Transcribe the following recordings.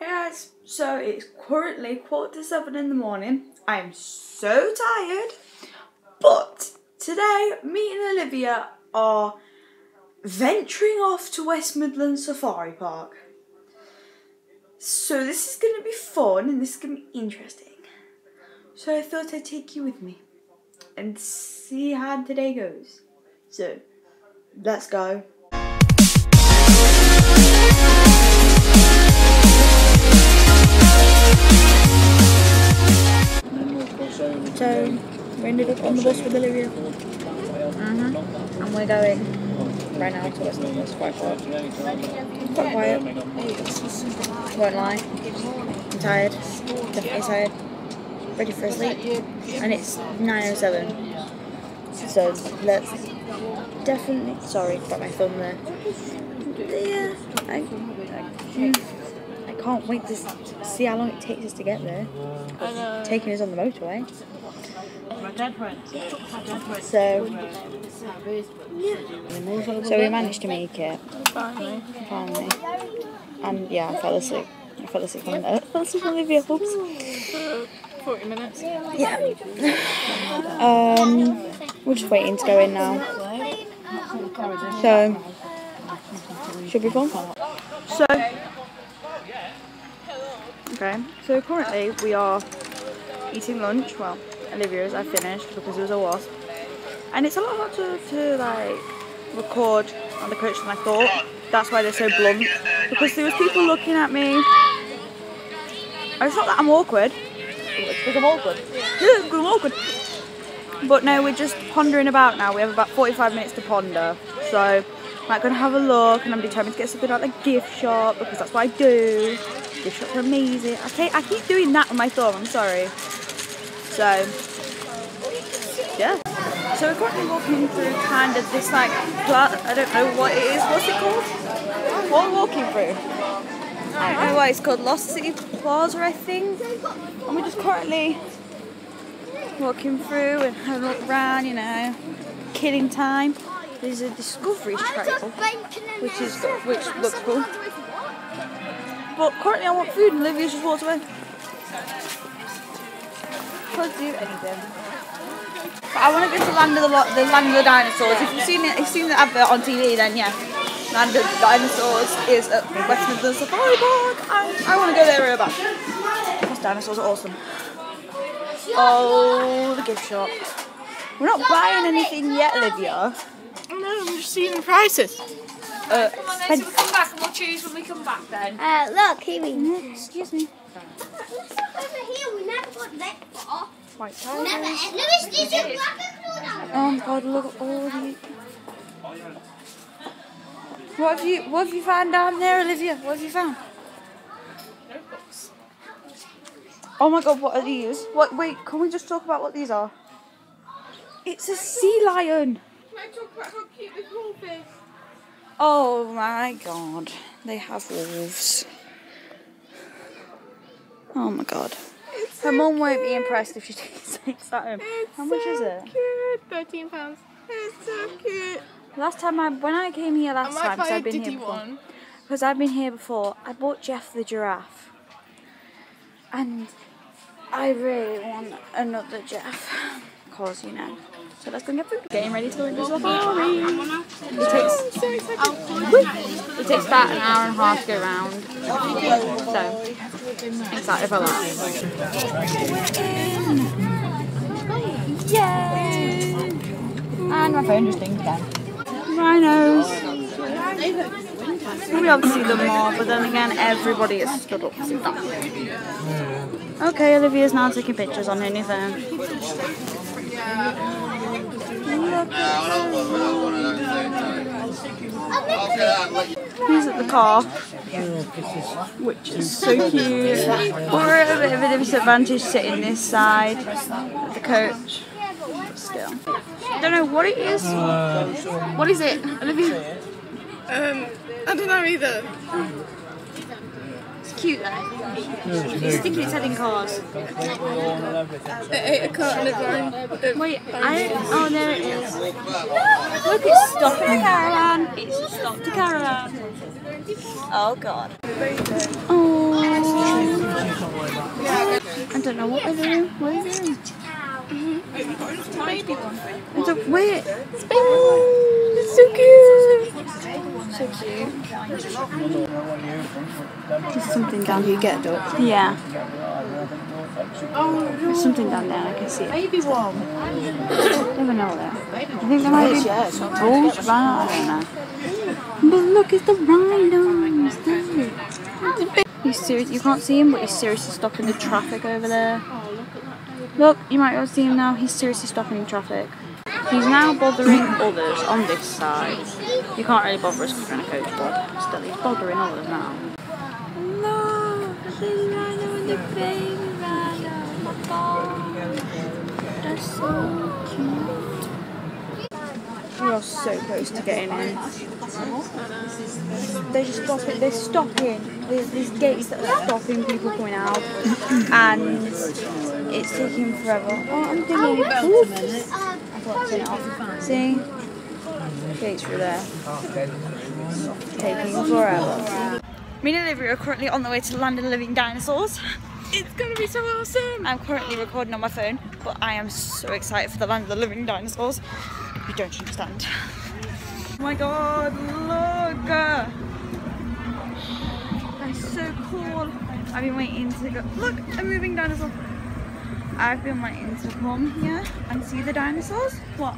Guys, so it's currently quarter to seven in the morning. I am so tired, but today me and Olivia are venturing off to West Midlands Safari Park. So this is going to be fun and this is going to be interesting. So I thought I'd take you with me and see how today goes. So let's go. So we ended up on the bus with Olivia. Mm-hmm. And we're going right now to West Midlands. Quite quiet. Quite quiet. Won't lie. I'm tired. Definitely tired. Ready for a sleep. And it's 9.07. So let's definitely. Sorry, got my thumb there. Yeah, I, I, I can't wait to see how long it takes us to get there. Taking us on the motorway. So. So we managed to make it. Finally. Finally. And yeah, I fell asleep. I fell asleep on I fell asleep on Olivia. Oops. 40 minutes. Yeah. Um, we're just waiting to go in now. So, should be fun. So, okay. So currently we are eating lunch. Well, Olivia's I finished because it was a wasp, and it's a lot harder to like record on the coach than I thought. That's why they're so blunt. Because there was people looking at me. And It's not that I'm awkward. It's because I'm awkward. Yeah, because I'm awkward. But no, we're just pondering about now. We have about 45 minutes to ponder. So I'm like, gonna have a look and I'm determined to get something out the gift shop because that's what I do. Gift shops are amazing. I, I keep doing that with my thumb, I'm sorry. So, yeah. So we're currently walking through kind of this like, I don't know what it is. What's it called? What we're we walking through? I don't know what it's called. Lost City Plaza, I think. And we're just currently walking through and having a look around, you know, killing time. There's a Discovery Trail, which is which looks cool. But currently I want food and Olivia's just walked away. Can't do anything. But I want to go to Land of the, the Land of the Dinosaurs. If you've seen it, if you've seen the advert on TV, then yeah. Land of the Dinosaurs is at West Midlands Safari Park. I, I want to go there real bad. Because dinosaurs are awesome. Oh, the gift shop. We're not buying anything yet, Olivia. No, I'm just seeing the prices. Uh, Let's come back and we'll choose when we come back then. Uh, look, kiwi. excuse me. Let's look over here. We never got that far. White Never. Lewis, did you grab a cloud Oh my god, look at all the. What have you What have you found down there, Olivia? What have you found? Notebooks. Oh my god, what are these? What? Wait, can we just talk about what these are? It's a sea lion. Can I talk about how cute this wolf is? Oh my god, they have wolves. Oh my god. Her mum won't be impressed if she takes that home. How much is it? Cute. Thirteen pounds. It's so cute. Last time I, when I came here last time, because buy a I've been here before. Because I've been here before, I bought Jeff the giraffe. And I really want another Jeff. Because, you know. So let's go and get food. Getting ready to go into safari. It takes, it takes about an hour and a half to go around. So, excited for that. Yay! And my phone just dinged again. Rhinos. We'll be able to see them more, but then again, everybody is stood up to that. Okay, Olivia's now taking pictures on her new phone. He's at the car, which is so cute. We're at a bit of a disadvantage sitting this side of the coach. But still. I don't know what it is. What is it? Olivia? Um, I don't know either. It's cute though. It's thinking it's heading cars. It ate a cartilage line. Wait, I oh there it is. Look, it's stopped the caravan. It's stopped the caravan. Oh god. Oh. I don't know what they're doing. What are they doing? It's a baby one. It's a wait. Oh, it's so cute. So cute. There's something down here. get up. Yeah. Oh, There's something down there. I can see it. Baby one. Never know that. I think there might be Yeah, it's bulls. I don't know. But look, it's the rhinos. Look. He's serious. You can't see him, but he's seriously stopping the traffic over there. Look, you might to see him now. He's seriously stopping the traffic. He's now bothering others on this side. You can't really bother us because we're in a coach, but still, he's bothering others now. Look, the rhino and the baby rhino. That's so cute. We are so close to getting in. They're just stopping. They're stopping. There's these gates that are stopping people coming out, and it's taking forever. Oh, I'm it. Oops. I thought I'd turn it off. See, gates through there. Taking forever. Me and Olivia are currently on the way to the land of the living dinosaurs. It's gonna be so awesome. I'm currently recording on my phone, but I am so excited for the land of the living dinosaurs. You don't understand. Oh my god, look! That's so cool. I've been waiting to go. Look, a moving dinosaur. I've been waiting to come here and see the dinosaurs. What?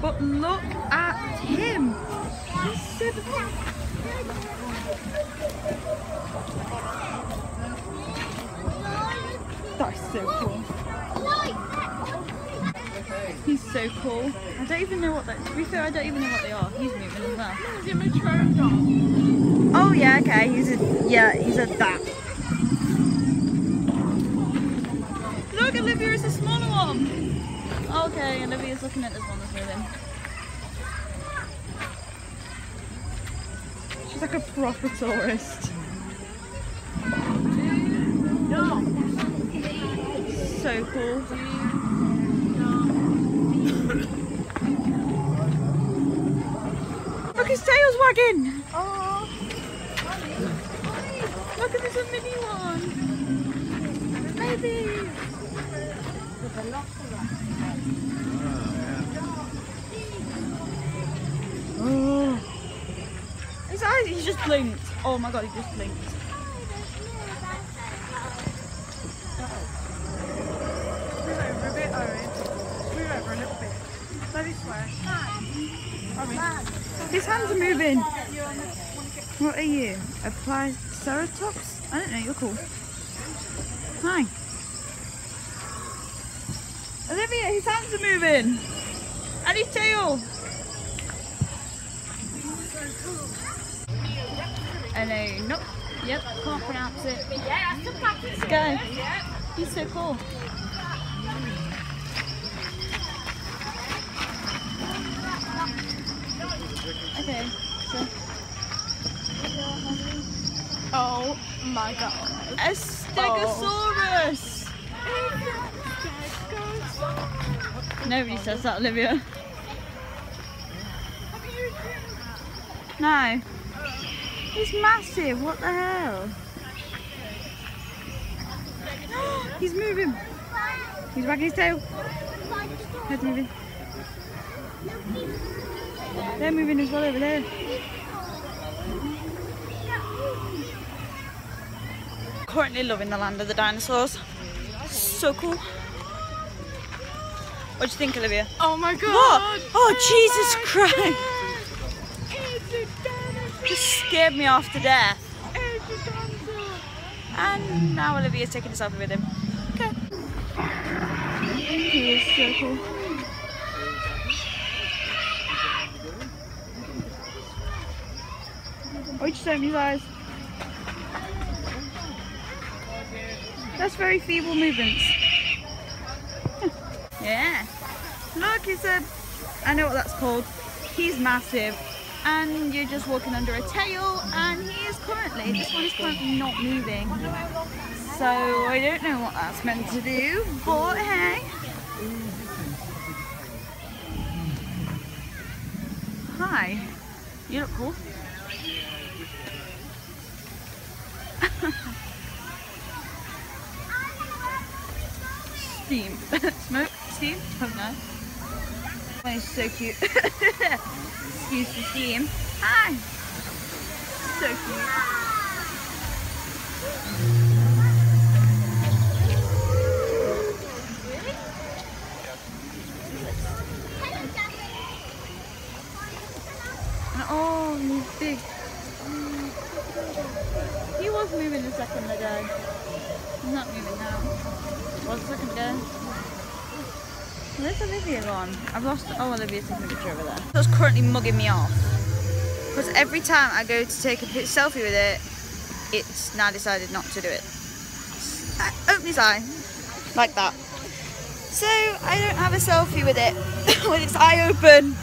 But look at him. That's so cool. He's so cool. I don't even know what that. To be fair, I don't even know what they are. He's moving as well. Oh yeah, okay. He's a yeah. He's a that. Look, Olivia is a smaller one. Okay, Olivia's looking at this one that's moving. She's like a proper tourist. So cool. Look, his tail's wagging. Oh. Look this a mini one. Baby. Oh. His eyes, he just blinked. Oh my god, he just blinked. Move over a bit, Owen. Move over a little bit. Go this way. Owen. His hands are moving. What are you? A Triceratops? I don't know, you're cool. Hi. Olivia, his hands are moving. And his tail. Hello, nope. Yep, can't pronounce it. Let's go. He's so cool. Okay, so Oh my god. a Stegosaurus. Nobody says that, Olivia. No. He's massive. What the hell? He's moving. He's wagging his tail. Head's moving. They're moving as well over there. Currently loving the land of the dinosaurs. So cool. What do you think, Olivia? Oh my god. What? Oh, oh Jesus Christ! Scared me off to death. And now Olivia's taking a selfie with him. Okay. He is so cool. Eyes? That's very feeble movements. yeah. Look, a. I know what that's called. He's massive. And you're just walking under a tail, and he is currently, this one is currently not moving. So I don't know what that's meant to do, but hey. Hi. You look cool. steam. Smoke, steam, oh no. Oh, he's so cute. Excuse the steam. Hi. So cute. Oh, he's big. He was moving a second ago. He's not moving now. Was a second ago. Where's Olivia gone? I've lost. Oh, Olivia's taking a picture over there. That's currently mugging me off. Because every time I go to take a selfie with it, it's now decided not to do it. Open his eye. Like that. So I don't have a selfie with it with its eye open.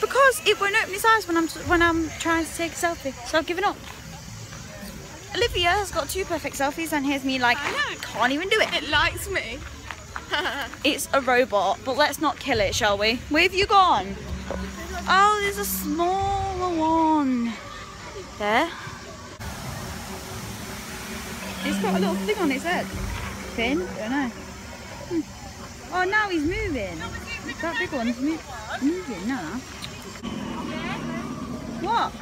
Because it won't open its eyes when I'm when I'm trying to take a selfie. So I've given up. Olivia has got two perfect selfies and here's me like I know. can't even do it. It likes me. It's a robot, but let's not kill it, shall we? Where have you gone? Oh, there's a smaller one. There. It's got a little thing on its head. Fin? Don't know. Hmm. Oh, now he's moving. That big one's mo- moving now. What?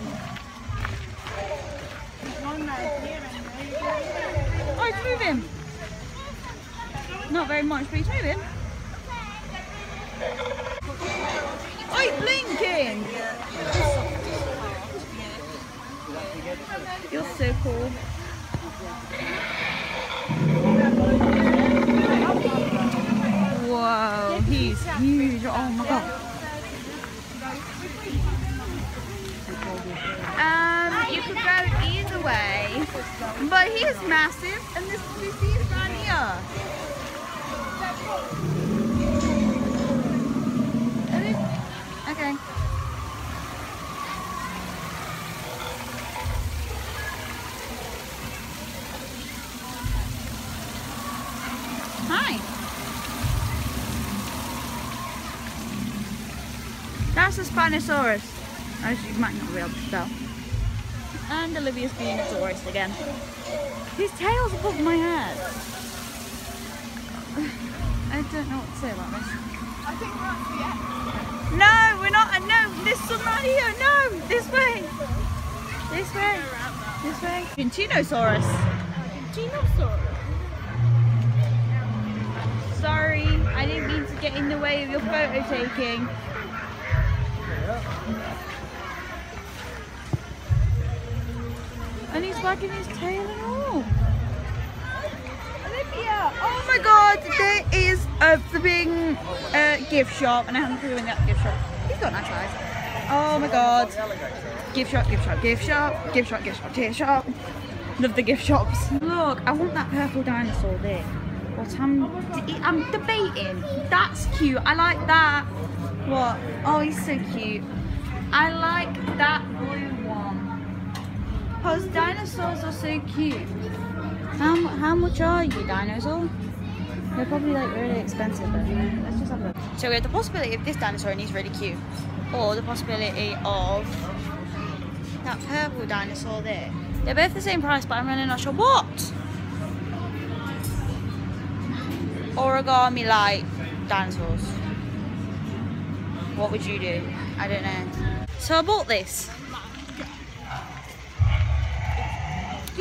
Oh, it's moving. Not very much, but he's moving. He's blinking. You're so cool. Whoa, he's huge. Oh my god. Um, you could go either way, but he is massive, and this is down here. Okay. Hi. That's a Spinosaurus, as you might not be able to tell. And Olivia's being a tourist again. His tail's above my head. I don't know what to say about this. I think that's the end. No, we're not. Uh, no, this one right here. No, this way. This way. This way. Gentinosaurus. Dinosaur. Sorry, I didn't mean to get in the way of your photo taking. And he's wagging his tail and all. Olivia! Oh my god, there is a flipping uh, gift shop, and I haven't been in that gift shop. He's got nice eyes. Oh my god. Gift shop, gift shop, gift shop, gift shop, gift shop, gift shop. Love the gift shops. Look, I want that purple dinosaur there. But I'm, I'm debating. That's cute. I like that. What? Oh, he's so cute. I like that blue one. Because dinosaurs are so cute. How, how much are you, dinosaur? They're probably like really expensive. But let's just have a look. So we have the possibility of this dinosaur and he's really cute. Or the possibility of that purple dinosaur there. They're both the same price, but I'm really not sure what. Origami light dinosaurs. What would you do? I don't know. So I bought this.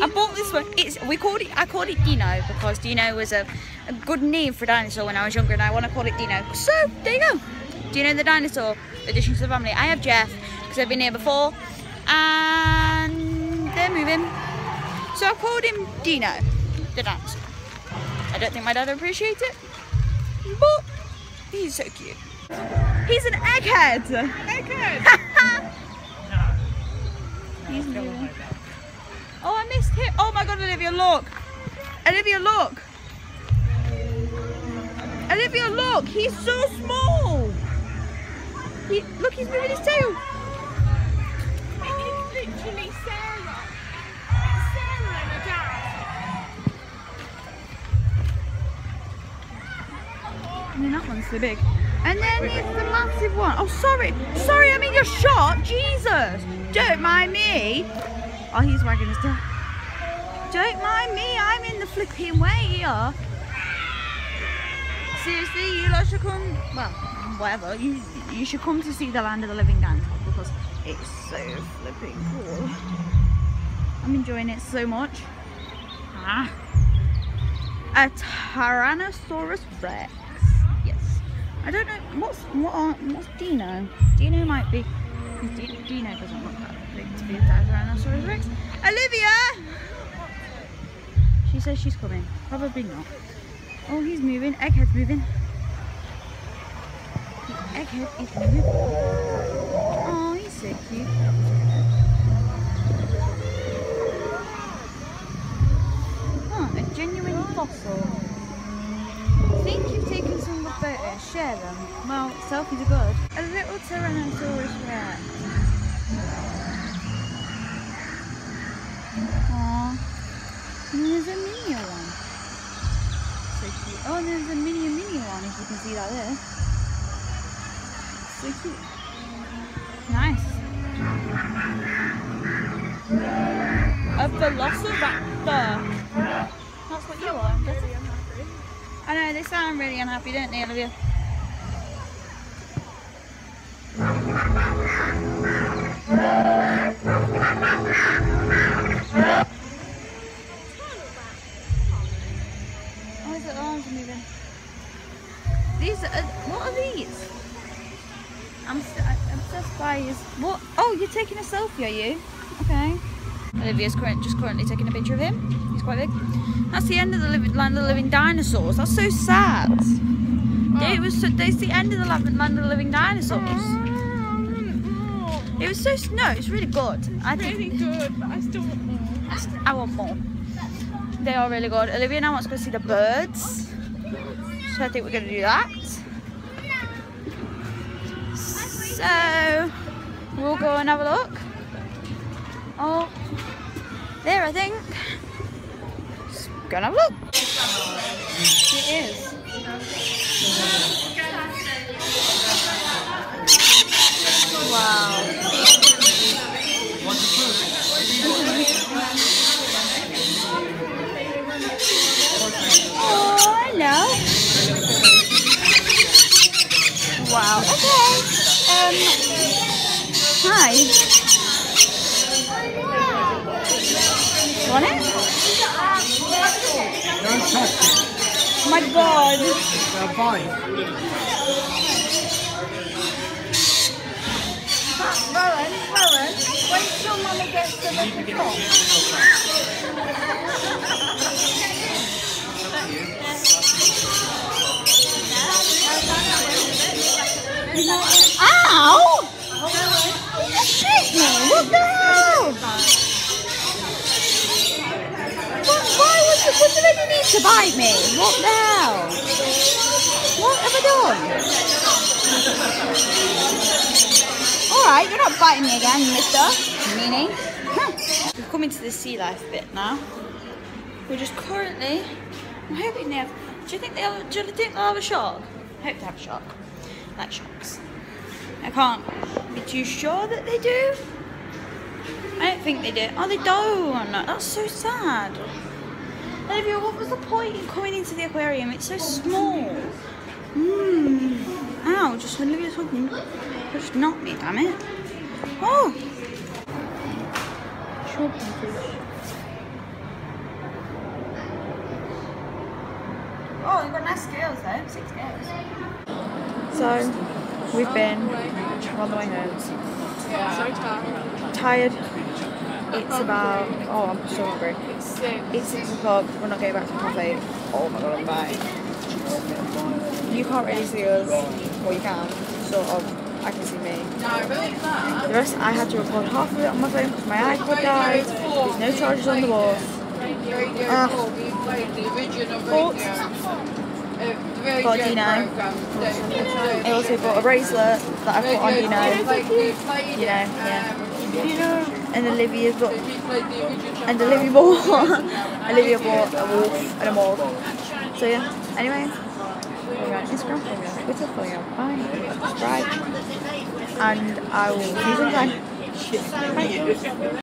I bought this one. It's we called it. I called it Dino because Dino was a, a good name for a dinosaur when I was younger, and I want to call it Dino. So there you go. Dino the dinosaur. Addition to the family. I have Jeff because I've been here before, and they're moving. So I called him Dino the dinosaur. I don't think my dad appreciates it, but he's so cute. He's an egghead. Egghead. He's moving. Oh, I missed him. Oh my god, Olivia, look. Olivia, look. Olivia, look. He's so small. He, look, he's moving his tail. It's literally Sarah. It's Sarah and her dad. And then that one's so big. And then there's the massive one. Oh, sorry. Sorry, I mean in your shot. Jesus. Don't mind me. Oh, he's wagging his tail. Don't mind me, I'm in the flipping way here. Seriously, you lot should come, well, whatever, you you should come to see the Land of the Living Dinosaurs because it's so flipping cool. I'm enjoying it so much. Ah. A Tyrannosaurus Rex. Yes. I don't know, what's, what are, what's Dino? Dino might be, Dino doesn't look that big to be a Tyrannosaurus Rex. Olivia! She says she's coming. Probably not. Oh, he's moving. Egghead's moving. The egghead is moving. Oh, he's so cute. Oh, a genuine fossil. Think you've taken some good photos. Share them. Well, selfies are good. A little Tyrannosaurus Rex. Aww. And there's a mini one. Oh, and there's a mini mini one if you can see that there. So cute. Nice. A velociraptor. That's what you are. I know, they sound really unhappy, don't they, Olivia? Oh, taking a selfie, are you? Okay. Olivia's current, just currently taking a picture of him. He's quite big. That's the end of the living, land of the living dinosaurs. That's so sad. Oh. It was so, that's the end of the land of the living dinosaurs. Oh, it was so no, it's really good. I think Really good, but I still want more. I want more. They are really good. Olivia now wants to go see the birds. So I think we're going to do that. So we'll go and have a look. Oh, there I think. Let's go and have a look. It is. Wow. Oh, hello. Wow. Okay. Um. Hi. Want it? Don't touch it. Oh my God. They'll bite. Rowan, Rowan, wait till Mummy gets to the top. Ow! What the hell? What, why was it, was there need to bite me? What the hell? What have I done? Alright, you're not biting me again, mister. Meanie. Huh. We've come into the sea life bit now. We're just currently, I'm hoping they have, do you think they'll, do you think they'll have a shark? I hope they have a shark. Like sharks. I can't be too sure that they do. I don't think they do. Oh, they don't. That's so sad. Olivia, what was the point in coming into the aquarium? It's so small. Mmm. Ow, just Olivia's hugging. Just knocked me, damn it. Oh! Oh, you've got nice scales though. Six scales. So, we've been we're on the way home. Yeah. So tired. Tired. It's about, oh, I'm so hungry. It's six. It's six o'clock. We're not going back to the cafe. Oh my god, I'm dying. You can't really see us. Well, you can, sort of. I can see me. No, really The rest, I had to record half of it on my phone because my iPod died. There's no charges on the wall. Radio Ah. 4, the original Uh, radio Got Dino. program. I also bought a bracelet that I put on Dino. You You know, yeah. Um, And Olivia's got, we played the original. and Olivia bought, Olivia bought a wolf and a morgue. So yeah, anyway, follow me on Instagram, Twitter, follow me on Vine, subscribe, and I will see you sometime. Bye.